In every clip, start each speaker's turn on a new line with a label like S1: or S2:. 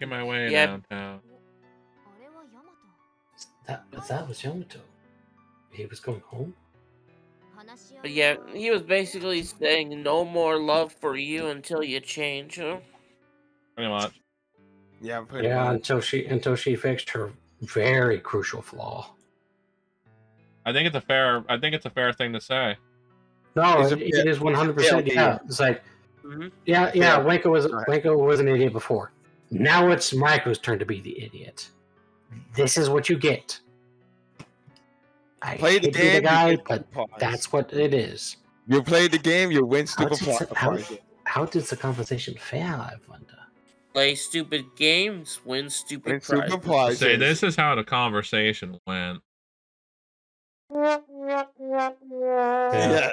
S1: making my way
S2: yep.
S1: downtown.
S3: That that was Yamato. He was going home.
S2: But yeah, he was basically saying no more love for you until you change. Huh?
S1: Pretty much.
S4: Yeah, pretty
S3: yeah.
S4: Much.
S3: Until she until she fixed her very crucial flaw.
S1: I think it's a fair. I think it's a fair thing to say.
S3: No, it, it is one hundred percent.
S4: Yeah,
S3: it's like,
S2: mm
S3: -hmm. yeah,
S4: yeah.
S3: Wanko was Wanko was an idiot before. Now it's Michael's turn to be the idiot. This is what you get. I
S4: Play the
S3: hate to be
S4: game.
S3: the
S4: you
S3: guy, but
S4: stupid
S3: that's what it is.
S4: You play the game, you win
S3: How
S4: stupid
S3: does,
S4: pli-
S3: how,
S4: prizes.
S3: how does the conversation fail? I wonder.
S2: Play stupid games, win stupid
S4: Win
S2: prizes.
S4: stupid prizes.
S1: Say this is how the conversation went.
S4: Yeah.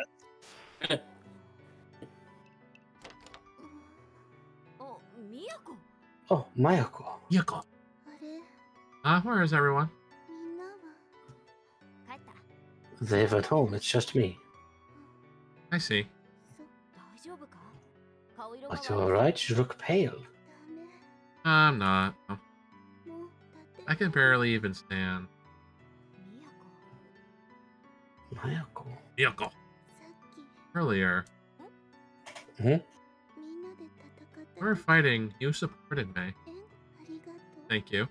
S5: あ
S3: Oh,
S5: Miyako. Yako.
S1: Uh, where is everyone?
S3: They've at home, it's just me.
S1: I see.
S3: Are you alright? You look pale.
S1: I'm not. I can barely even stand.
S3: Mayako.
S5: Miyako.
S1: Earlier.
S3: Hmm?
S1: We're fighting. You supported me. Thank you.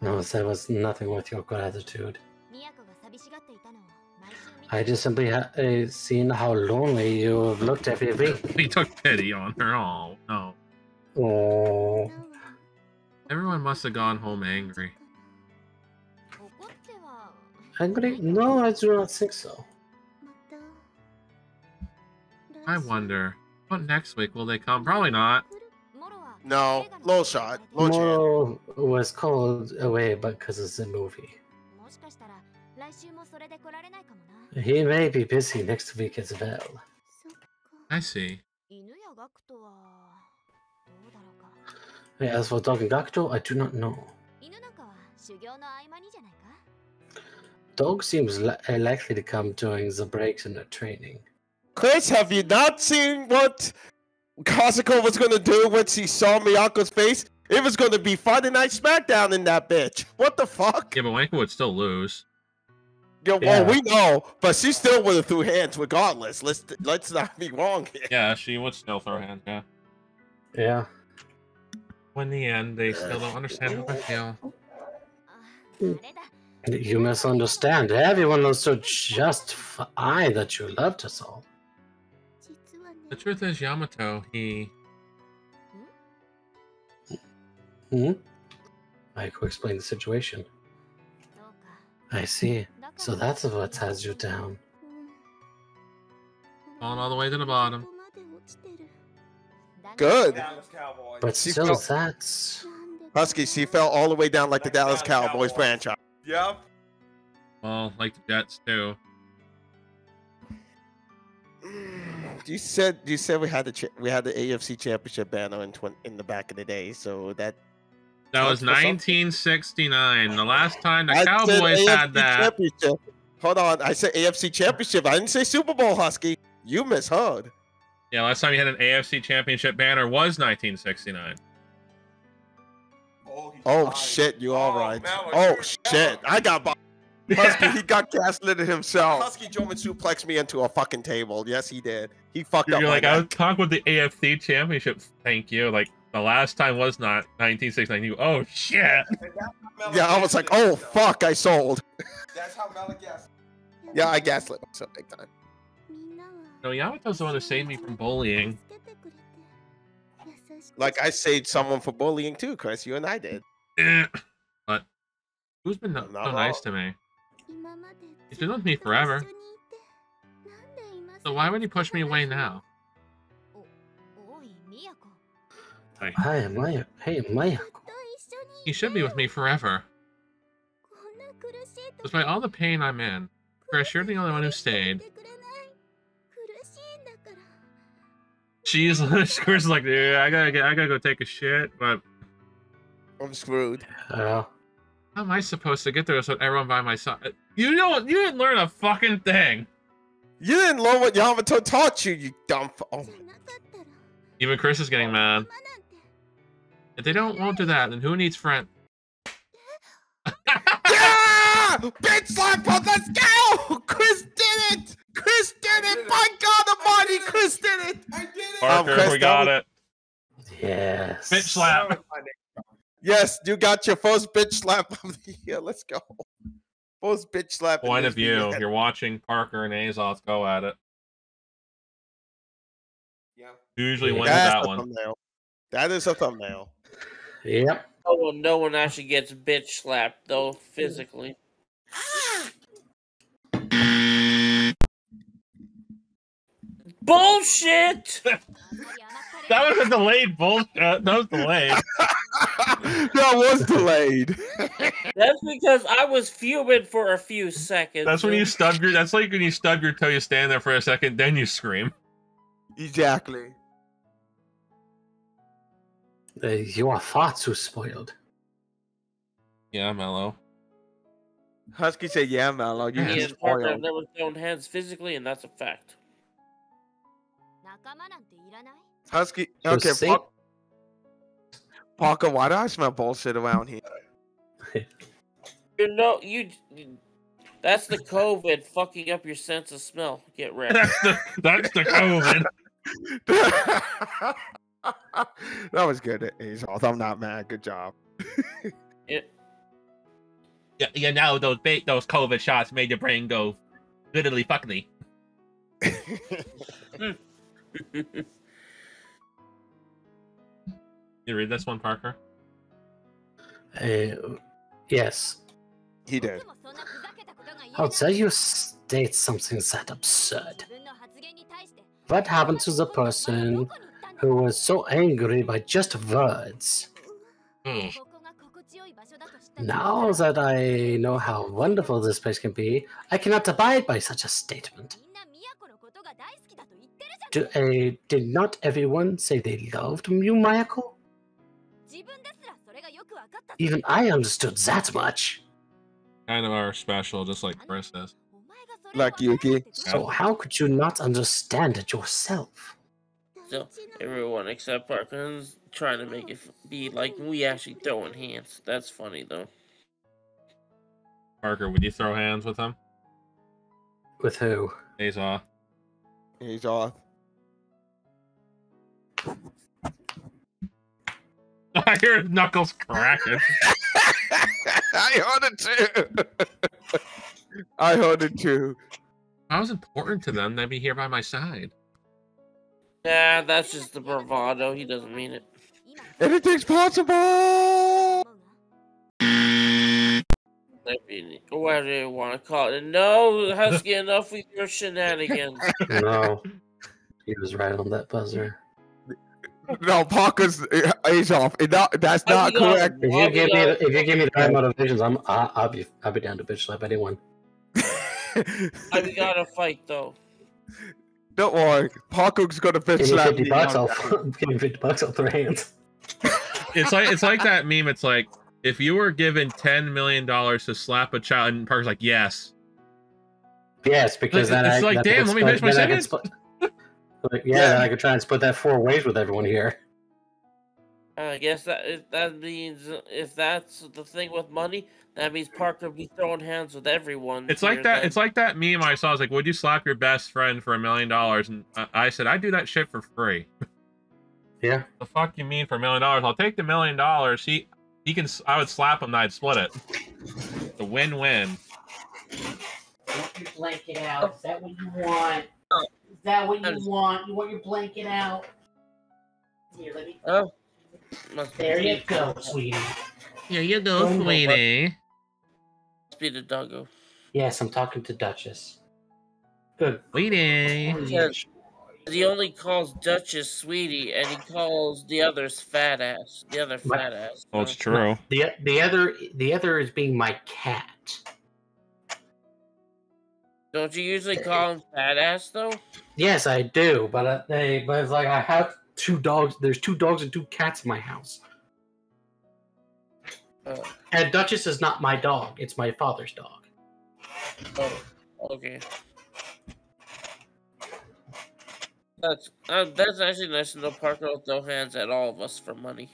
S3: No, that was nothing with your gratitude. I just simply ha uh, seen how lonely you have looked every week.
S1: we took pity on her. Oh, no.
S3: Oh.
S1: Everyone must have gone home angry.
S3: Angry? No, I do not think so.
S1: I wonder. What next week will they come? Probably not.
S4: No, low shot. Low
S3: Moro was called away because it's a movie. He may be busy next week as well.
S1: I see.
S3: As for Dog Gakuto, I do not know. Dog seems li likely to come during the breaks in the training.
S4: Chris, have you not seen what Costco was going to do when she saw Miyako's face? It was going to be Friday Night SmackDown in that bitch. What the fuck?
S1: Yeah, but Wanker would still lose.
S4: Yeah, well,
S3: yeah.
S4: we know, but she still would have threw hands regardless. Let's let's not be wrong here.
S1: Yeah, she would still throw hands. Yeah.
S3: Yeah.
S1: In the end, they still don't understand how I feel.
S3: You misunderstand. Everyone was so just I that you loved us all.
S1: The truth is, Yamato, he.
S3: Hmm? could explain the situation. I see. So that's what has you down.
S1: Falling all the way to the bottom.
S4: Good.
S3: But
S4: she
S3: still,
S4: fell...
S3: that's.
S4: Husky, she fell all the way down like the Dallas Cowboys, franchise.
S6: Yep.
S1: Well, like the Jets, too.
S4: You said you said we had the cha- we had the AFC Championship banner in twen- in the back of the day, so that
S1: That was
S4: That's for something.
S1: 1969. The last time the
S4: I said
S1: Cowboys had
S4: AFC
S1: that.
S4: Championship. Hold on, I said AFC Championship. I didn't say Super Bowl, Husky. You misheard.
S1: Yeah, last time you had an AFC Championship banner was 1969.
S6: Oh,
S4: Oh shit, you all
S6: Oh,
S4: right?
S6: Malak,
S4: Oh shit, I got. bo- Husky, he got gaslit himself. Husky German suplexed me into a fucking table. Yes, he did. He fucked
S1: You're
S4: up.
S1: Like I was talking with the AFC championship. Thank you. Like the last time was not 1969. Oh shit.
S4: Yeah, I was like, oh fuck, I sold.
S6: That's how Malik gaslit.
S4: Yeah, I gaslit myself big time.
S1: No, Yamato's the one who saved me from bullying.
S4: Like I saved someone for bullying too, Chris. You and I did.
S1: Eh, but who's been no, so nice to me? He's been with me forever. So why would he push me away now?
S3: Hi. Maya. Hey, Maya.
S1: He should be with me forever. Despite all the pain I'm in, Chris, you're the only one who stayed. She's Chris is like, dude, I gotta, I gotta go take a shit, but
S4: I'm screwed.
S3: Uh,
S1: How am I supposed to get there with everyone by my side? You don't, you didn't learn a fucking thing.
S4: You didn't learn what Yamato taught you, you dumb. Oh.
S1: Even Chris is getting mad. If they don't won't do that, then who needs friend?
S4: yeah! Bitch slap on, the scale. go! Chris did it! Chris did it! By God Almighty, Chris did it!
S6: I did it!
S1: Parker, um,
S4: Chris,
S1: we got it.
S3: Yes.
S1: Bitch slap.
S4: yes, you got your first bitch slap of the year. Let's go. First bitch slap.
S1: Point of
S4: Disney
S1: view.
S4: yet.
S1: You're watching Parker and Azoth go at it.
S6: Yeah.
S1: Usually wins that one.
S4: thumbnail. That is a thumbnail.
S3: Yep.
S2: Oh, well, no one actually gets bitch slapped though physically. Bullshit!
S1: That was a delayed bullshit. Uh, that was delayed.
S4: that was delayed.
S2: That's because I was fuming for a few seconds.
S1: That's when you stub your. That's like when you stub your toe. You stand there for a second, then you scream.
S4: Exactly.
S3: Uh, you are far too spoiled.
S1: Yeah, Melo.
S4: Husky said, "Yeah, Melo, you
S1: yeah,
S4: spoiled."
S2: I've never shown hands physically, and that's a fact.
S4: Husky, okay,
S3: Fuck,
S4: Park- Parker, why do I smell bullshit around here?
S2: You know, you. you- That's the COVID fucking up your sense of smell. Get ready.
S1: That's the. That's the COVID.
S4: that was good, Azoth. I'm not mad. Good job.
S2: It,
S1: Yeah, you know those ba- those COVID shots made your brain go, literally fuckly. You read this one, Parker?
S3: Uh, yes.
S4: He did.
S3: How dare you state something that absurd? What happened to the person who was so angry by just words?
S1: Hmm.
S3: Now that I know how wonderful this place can be, I cannot abide by such a statement. Do, uh, did not everyone say they loved you,
S5: Miyako?
S3: Even I understood that much.
S1: Kind of our special, just like Chris
S5: says.
S4: Like Yuki.
S3: So how could you not understand it yourself?
S2: So everyone except Parker's trying to make it be like we actually throwing hands. That's funny though.
S1: Parker, would you throw hands with him?
S3: With who?
S1: He's off.
S4: He's off.
S1: I hear knuckles cracking.
S4: I heard it too. I heard it too.
S1: I was important to them. They'd be here by my side.
S2: Nah, that's just the bravado. He doesn't mean it.
S4: Anything's possible.
S2: Whatever you want to call it. No, Husky, enough with your shenanigans.
S3: No, he was right on that buzzer.
S4: No, Parker's uh, he's off. It not, that's
S2: I
S4: not correct.
S3: If you give me the, if you give me the right motivations, I'm I, I'll be I'll be down to bitch slap anyone.
S2: I got to fight though.
S4: Don't worry, Parker's gonna bitch
S3: Give me
S4: slap
S3: fifty
S4: me
S3: bucks,
S4: on
S3: I'll give me fifty bucks, I'll throw hands.
S1: It's like it's like that meme. It's like if you were given ten million dollars to slap a child, and Parker's like, yes.
S3: Yes, because
S1: It's
S3: then I
S1: like, damn, let me finish my
S3: then I could
S1: sentence.
S3: Split- like, yeah,
S4: Yeah.
S3: then I could try and split that four ways with everyone here.
S2: Uh, I guess that that means if that's the thing with money, that means Parker be throwing hands with everyone.
S1: It's like that.
S2: then.
S1: It's like that meme I saw. It's like, would you slap your best friend for a million dollars? And I- I said, I'd do that shit for free.
S3: Yeah.
S1: The fuck you mean for a million dollars? I'll take the million dollars. He he can. I would slap him. and I'd split it. The win-win.
S7: Want your blanket out? Is that what you want? Is that what you want? You want your blanket out? Here, let me.
S2: Oh,
S7: There
S2: be,
S7: you go, sweetie.
S1: Here you
S3: go, sweetie.
S2: Must be the doggo.
S3: Yes, I'm talking to Duchess. Good.
S1: Sweetie.
S2: Yes. He only calls Duchess sweetie, and he calls the others fat ass. The other
S3: What?
S2: fat ass.
S1: Well, it's
S2: so-
S1: true.
S3: The the other the other is being my cat.
S2: Don't you usually eh, call them badass though?
S3: Yes, I do, but uh, they but it's like I have two dogs. There's two dogs and two cats in my house.
S2: Oh.
S3: And Duchess is not my dog. It's my father's dog.
S2: Oh, okay. That's uh, that's actually nice to know Parker with no hands at all of us for money.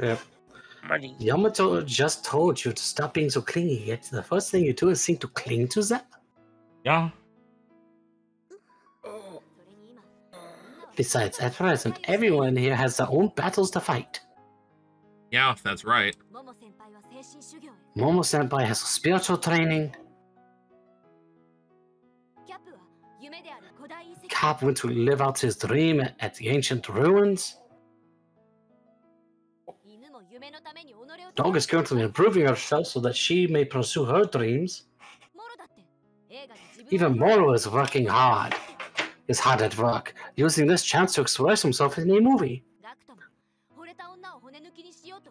S3: Yep
S2: money.
S3: Yamato just told you to stop being so clingy, yet the first thing you do is seem to cling to that?
S1: Yeah.
S3: Besides, at present, everyone here has their own battles to fight.
S1: Yeah, that's right.
S3: Momo-senpai has spiritual training. Cap went to live out his dream at the ancient ruins. Dog is currently improving herself so that she may pursue her dreams. Even Moro is working hard. Is hard at work, using this chance to express himself in a movie.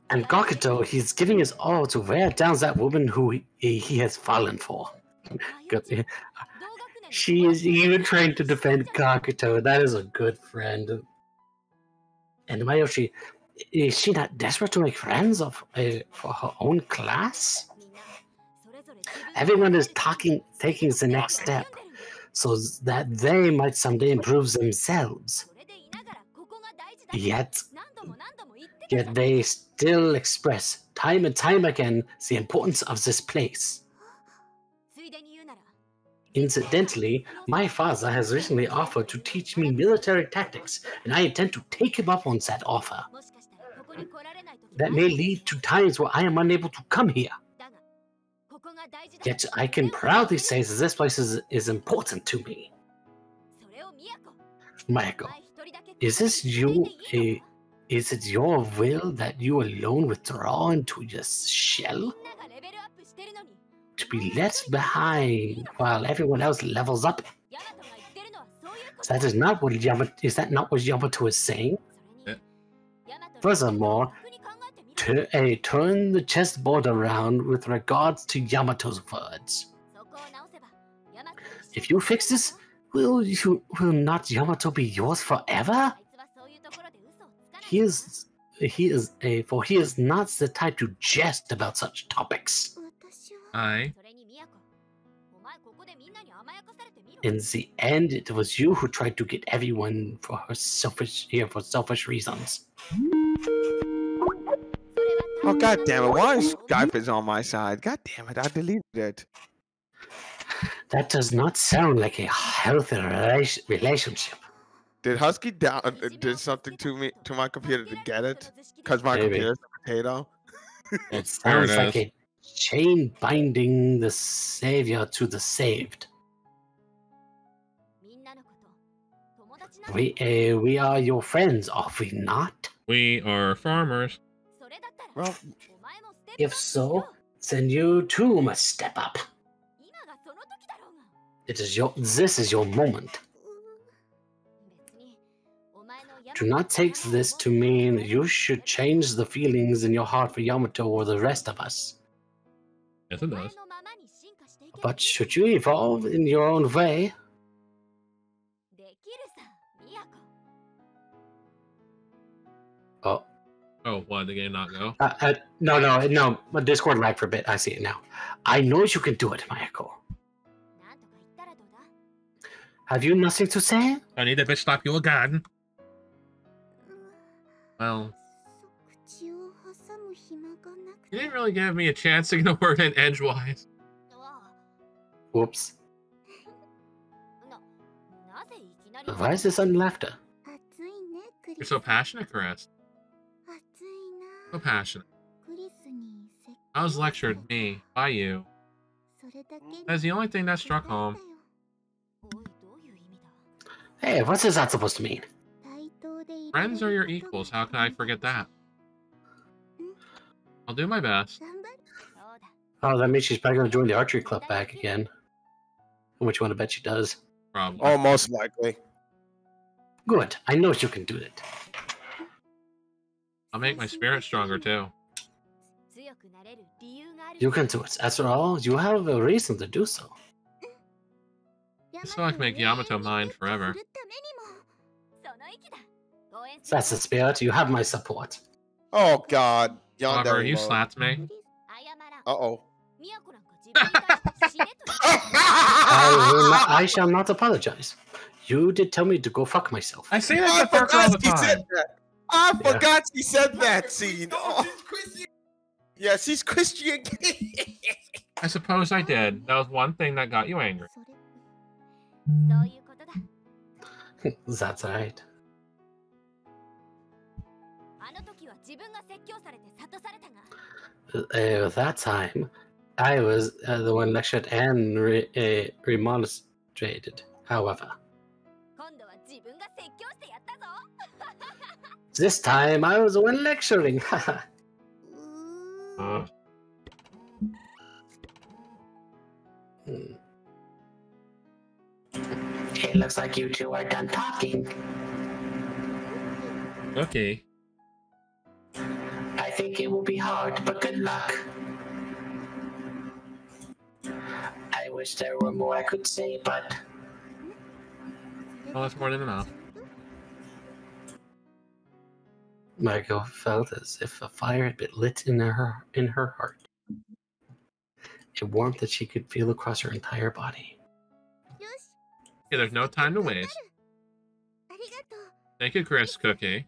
S3: And Gakuto, he's giving his all to wear down that woman who he, he has fallen for. she is even trying to defend Gakuto. That is a good friend. And Mayoshi, is she that desperate to make friends of uh, for her own class? Everyone is talking, taking the next step, so that they might someday improve themselves. Yet, yet they still express time and time again the importance of this place. Incidentally, my father has recently offered to teach me military tactics, and I intend to take him up on that offer that may lead to times where I am unable to come here. Yet I can proudly say that this place is, is important to me.
S5: Miyako,
S3: is this you? A, is it your will that you alone withdraw into your shell? To be left behind while everyone else levels up? That is not what Yamato, is that not what Yamato is saying? Furthermore, I turned the chessboard around with regards to Yamato's words. If you fix this, will you will not Yamato be yours forever? He is he is a for he is not the type to jest about such topics.
S1: I
S3: in the end, it was you who tried to get everyone for her selfish here for selfish reasons.
S4: Oh god damn it! Why is Skype is on my side? God damn it! I deleted it.
S3: That does not sound like a healthy rela relationship.
S4: Did Husky down uh, did something to me to my computer to get it? Cause my
S3: Maybe.
S4: computer's a potato.
S3: it
S1: sounds it
S3: like a chain binding the savior to the saved. We uh, we are your friends, are we not?
S1: We are farmers.
S4: Well,
S3: if so, then you too must step up. It is your this is your moment. Do not take this to mean you should change the feelings in your heart for Yamato or the rest of us.
S1: Yes, it does.
S3: But should you evolve in your own way, Oh.
S1: Oh, why the game not go?
S3: Uh, uh, no, no, no. My Discord lagged for a bit. I see it now. I know you can do it,
S5: Michael.
S3: Have you nothing to say?
S1: I need a bitch slap you again. Well. You didn't really give me a chance to get a word in edgewise.
S3: Whoops. Why is this on laughter?
S1: You're so passionate, Chris. So passionate. I was lectured, me, by you. That's the only thing that struck home.
S3: Hey, what's this that supposed to mean?
S1: Friends are your equals. How can I forget that? I'll do my best.
S3: Oh, that means she's probably going to join the archery club back again. Which one I bet she does.
S1: Probably.
S4: Oh, Almost likely.
S3: Good. I know you can do it.
S1: I'll make my spirit stronger too.
S3: You can do it. After all, you have a reason to do so.
S1: So I can make Yamato mine forever.
S3: That's the spirit. You have my support.
S4: Oh God, Yonder,
S1: Robert, you slapped me.
S4: Uh oh.
S3: I, not, I shall not apologize. You did tell me to go fuck myself.
S1: I say that the time.
S4: I
S3: yeah.
S4: forgot she said that scene. Oh. Yes, he's Christian.
S1: I suppose I did. That was one thing that got you angry.
S3: That's right. Uh, that time, I was uh, the one lectured and re uh, remonstrated, however. This time I was the one lecturing.
S1: Uh,
S3: Hmm. it looks like you two are done talking.
S1: okay.
S3: I think it will be hard, but good luck. I wish there were more I could say, but
S1: Well, that's more than enough.
S3: Margot felt as if a fire had been lit in her in her heart. A warmth that she could feel across her entire body.
S1: Yeah, there's no time to waste. Thank you, Chris Cookie.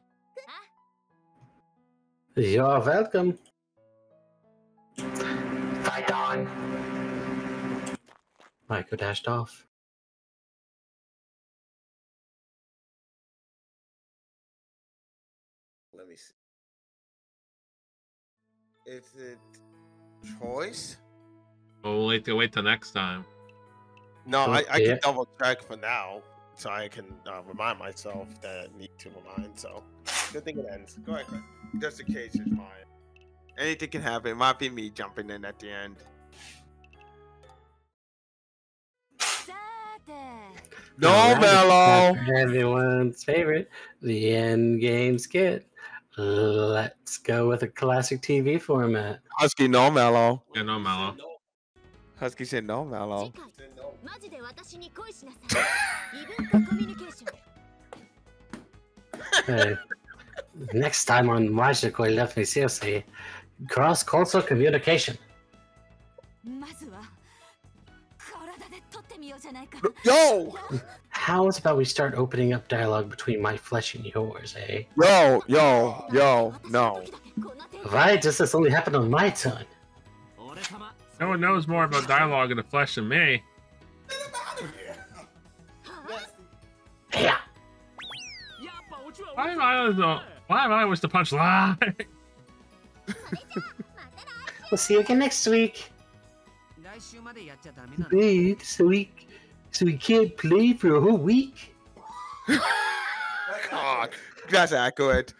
S3: You're welcome. Bye, Don. Michael dashed off.
S4: Is it choice?
S1: We'll wait to wait till next time.
S4: No, I, I can double check for now, so I can uh, remind myself that I need to remind. So, good thing it ends. Go ahead, Chris. Just in case it's fine. Anything can happen. It might be me jumping in at the end.
S5: さーて
S4: No,
S3: Melo. Everyone's favorite, the end game skit. Let's go with a classic TV format.
S4: Husky no mellow.
S1: Yeah, no mellow.
S4: Husky said no mellow.
S3: hey. Next time on Majikoi Left Me Seriously, cross console communication.
S4: Yo!
S3: How is about we start opening up dialogue between my flesh and yours, eh?
S4: yo, yo, yo, no.
S3: Why does this only happen on my turn?
S1: No one knows more about dialogue in the flesh than me.
S6: Get him out of here.
S3: Yeah.
S1: Why am I always the Why am I always the punchline?
S3: We'll see you again next week.
S8: 来週
S3: so we can't play for a whole week?
S4: God, ah, that's accurate.